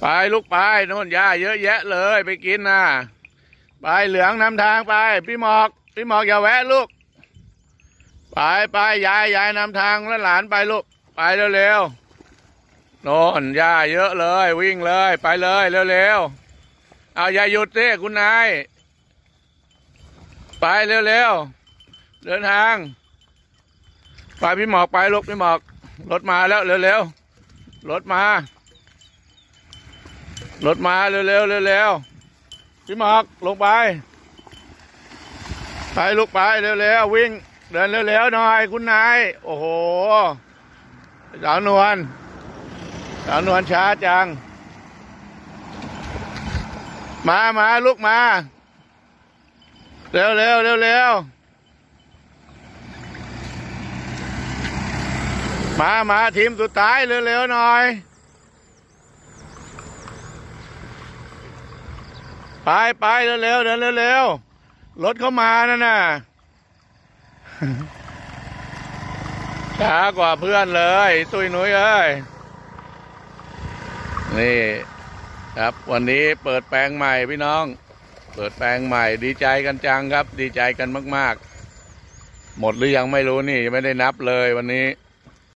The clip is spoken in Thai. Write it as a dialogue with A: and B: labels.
A: ไปลูกไปโน่นหญ้าเยอะแยะเลยไปกินนะไปเหลืองนำทางไป พี่หมอก พี่หมอกอย่าแวะลูก ไปไปยายยายนำทางแล้วหลานไปลูก ไปเร็วๆโน่นหญ้าเยอะเลย วิ่งเลย ไปเลยเร็วๆเอาอย่าหยุดสิคุณนายไปเร็วๆเดินทางไปพี่หมอกไปลูกพี่หมอกรถมาแล้วเร็วๆรถมา รถมาเร็วๆเร็วๆพี่หมอกลงไป ไปลูกไปเร็วๆวิ่ง เดินเร็วๆหน่อยคุณนาย โอ้โหสาวนวลสาวนวลช้าจัง มามาลูกมา เร็วเร็วเร็วเร็วมามาทีมสุดท้ายเร็วๆหน่อย ไปไปเร็วๆเดินเร็วๆรถเข้ามานั่นน่ะช้ากว่าเพื่อนเลย ตุ้ยนุ้ยเอ้ยนี่ครับวันนี้เปิดแปลงใหม่พี่น้อง เปิดแปลงใหม่ดีใจกันจังครับ ดีใจกันมาก ๆ หมดหรือยังไม่รู้นี่ยังไม่ได้นับเลยวันนี้